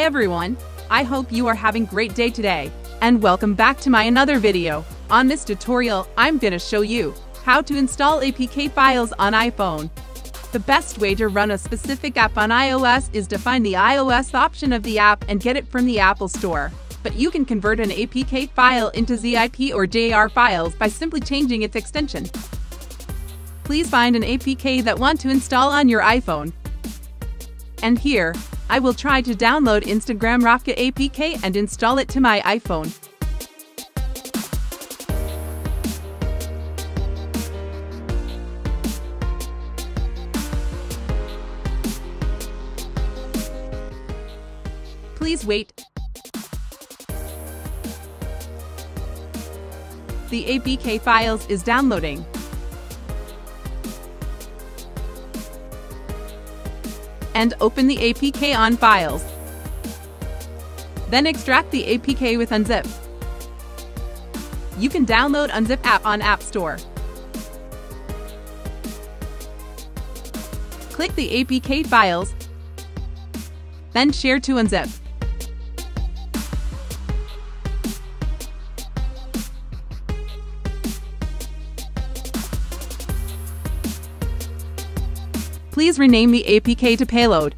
Hi everyone, I hope you are having great day today, and welcome back to my another video. On this tutorial, I'm gonna show you how to install APK files on iPhone. The best way to run a specific app on iOS is to find the iOS option of the app and get it from the Apple Store. But you can convert an APK file into ZIP or JAR files by simply changing its extension. Please find an APK that want to install on your iPhone. And here, I will try to download Instagram Rocket APK and install it to my iPhone. Please wait. The APK files is downloading. And open the APK on Files. Then extract the APK with Unzip. You can download Unzip app on App Store. Click the APK files, then share to Unzip. Please rename the APK to payload.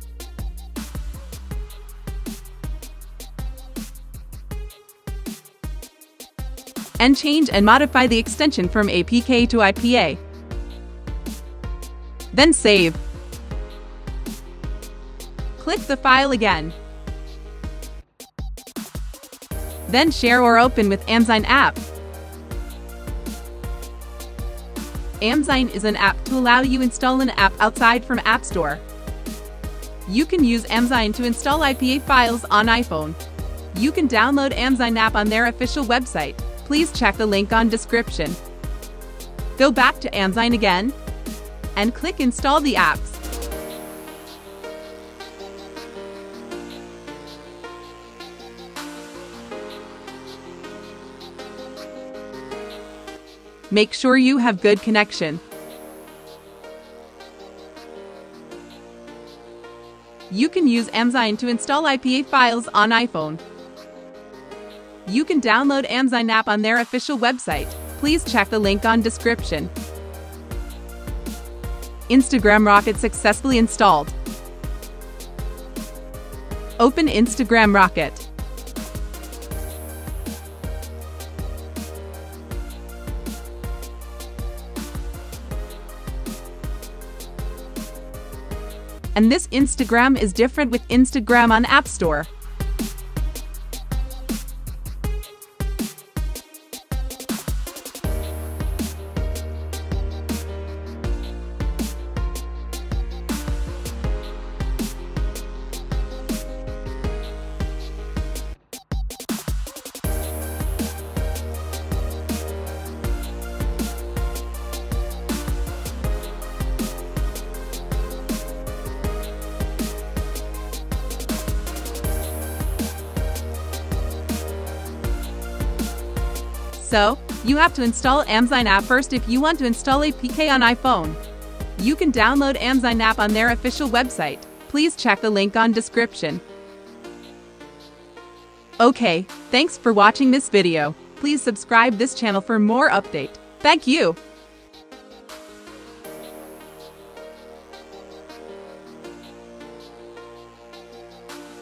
And change and modify the extension from APK to IPA. Then save. Click the file again. Then share or open with Ams1gn app. Ams1gn is an app to allow you install an app outside from App Store. You can use Ams1gn to install IPA files on iPhone. You can download Ams1gn app on their official website. Please check the link on description. Go back to Ams1gn again and click install the apps. Make sure you have good connection. You can use Ams1gn to install IPA files on iPhone. You can download Ams1gn app on their official website. Please check the link on description. Instagram Rocket successfully installed. Open Instagram Rocket. And this Instagram is different with Instagram on App Store. So, you have to install Ams1gn app first if you want to install APK on iPhone. You can download Ams1gn app on their official website. Please check the link on description. Okay, thanks for watching this video. Please subscribe this channel for more update. Thank you.